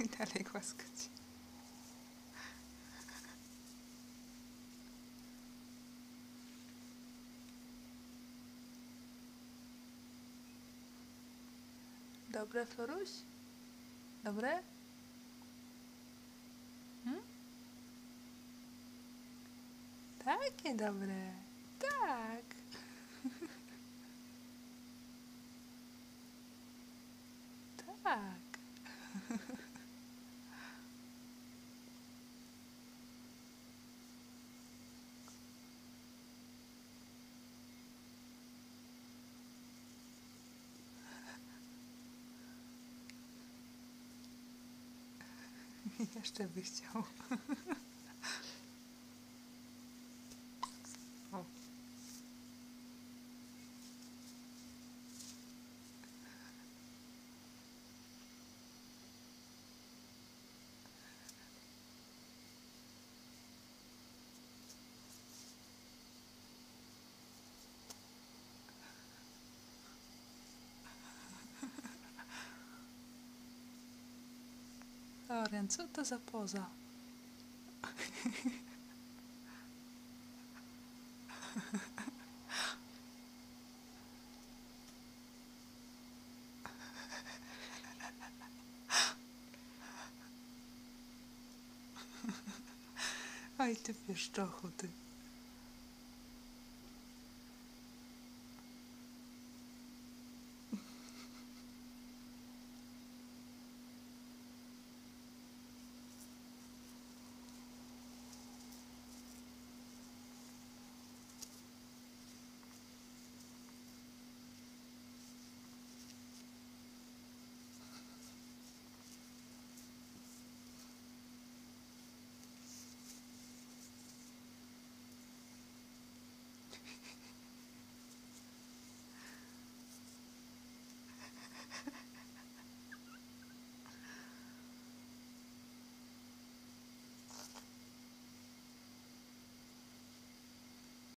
Ale głaskać. Dobre, Floruś? Dobre? Hmm? Takie dobre. Tak. tak. Я ж бы взяв. Florian, co to za poza? Oj, ty pieszczochu, ty.